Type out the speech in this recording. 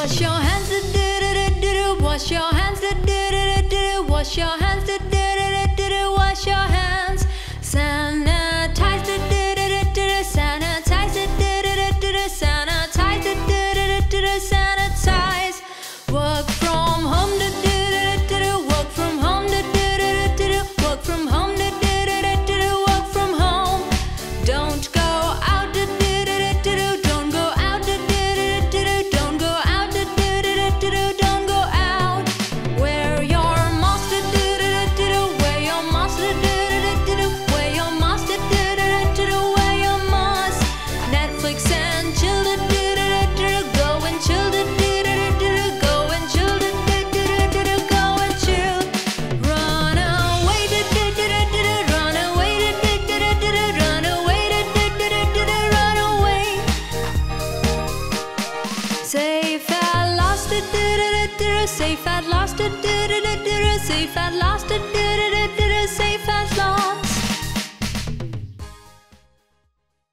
Wash your hands, do do do do. Wash your hands, do do do do. Wash your safe at last, safe at last,